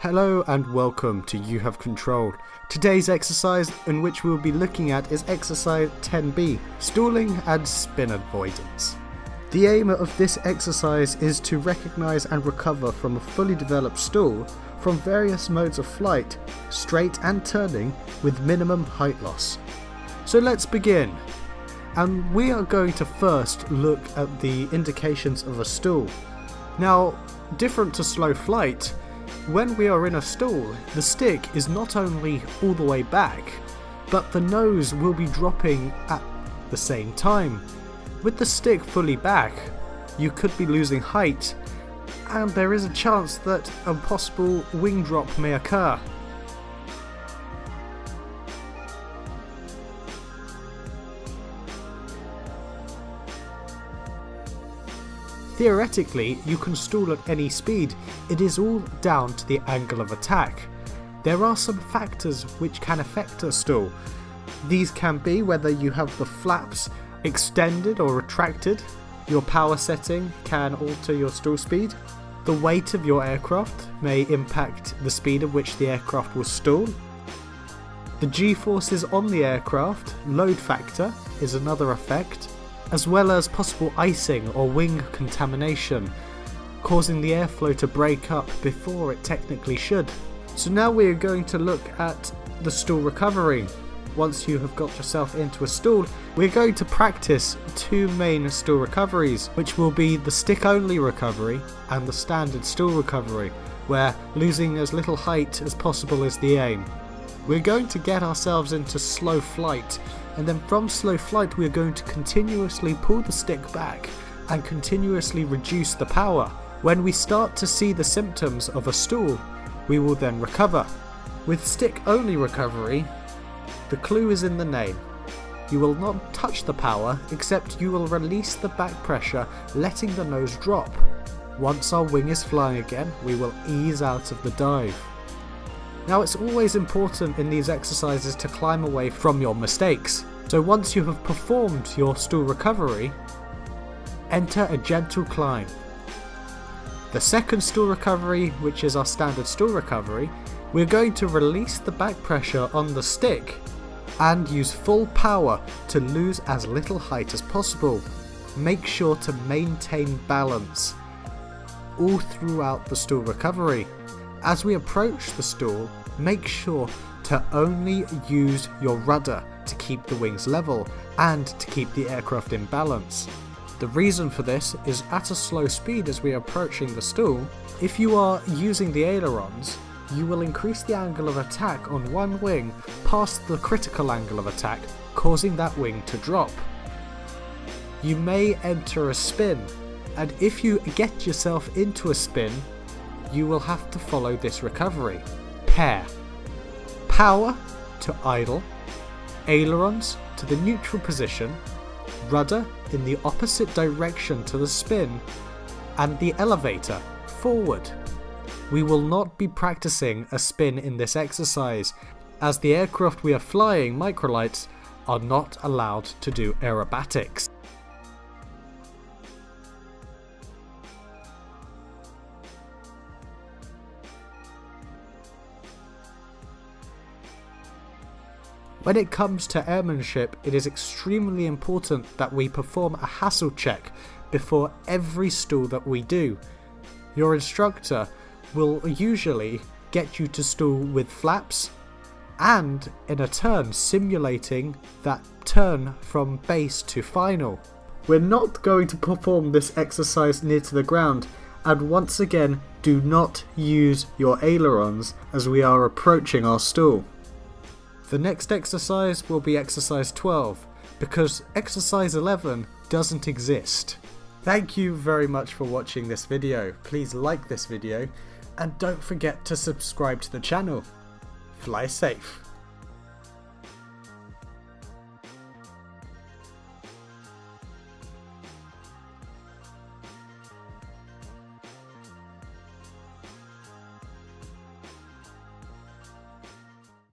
Hello and welcome to You Have Control. Today's exercise in which we'll be looking at is exercise 10b, stalling and spin avoidance. The aim of this exercise is to recognise and recover from a fully developed stall from various modes of flight, straight and turning with minimum height loss. So let's begin. And we are going to first look at the indications of a stall. Now, different to slow flight, when we are in a stall, the stick is not only all the way back, but the nose will be dropping at the same time. With the stick fully back, you could be losing height, and there is a chance that a possible wing drop may occur. Theoretically, you can stall at any speed, it is all down to the angle of attack. There are some factors which can affect a stall. These can be whether you have the flaps extended or retracted, your power setting can alter your stall speed, the weight of your aircraft may impact the speed at which the aircraft will stall, the g-forces on the aircraft, load factor, is another effect, as well as possible icing or wing contamination, causing the airflow to break up before it technically should. So now we are going to look at the stall recovery. Once you have got yourself into a stall, we're going to practice two main stall recoveries, which will be the stick only recovery and the standard stall recovery, where losing as little height as possible is the aim. We're going to get ourselves into slow flight and then from slow flight we are going to continuously pull the stick back and continuously reduce the power. When we start to see the symptoms of a stall, we will then recover. With stick only recovery, the clue is in the name. You will not touch the power except you will release the back pressure letting the nose drop. Once our wing is flying again, we will ease out of the dive. Now it's always important in these exercises to climb away from your mistakes. So once you have performed your stall recovery, enter a gentle climb. The second stall recovery, which is our standard stall recovery, we're going to release the back pressure on the stick and use full power to lose as little height as possible. Make sure to maintain balance all throughout the stall recovery. As we approach the stall, make sure to only use your rudder to keep the wings level and to keep the aircraft in balance. The reason for this is at a slow speed as we are approaching the stall, if you are using the ailerons, you will increase the angle of attack on one wing past the critical angle of attack, causing that wing to drop. You may enter a spin, and if you get yourself into a spin, you will have to follow this recovery. PARE. Power to idle, ailerons to the neutral position, rudder in the opposite direction to the spin, and the elevator forward. We will not be practicing a spin in this exercise, as the aircraft we are flying, microlights, are not allowed to do aerobatics. When it comes to airmanship, it is extremely important that we perform a HASELL check before every stall that we do. Your instructor will usually get you to stall with flaps and in a turn simulating that turn from base to final. We're not going to perform this exercise near to the ground and once again do not use your ailerons as we are approaching our stall. The next exercise will be exercise 12, because exercise 11 doesn't exist. Thank you very much for watching this video. Please like this video, and don't forget to subscribe to the channel. Fly safe.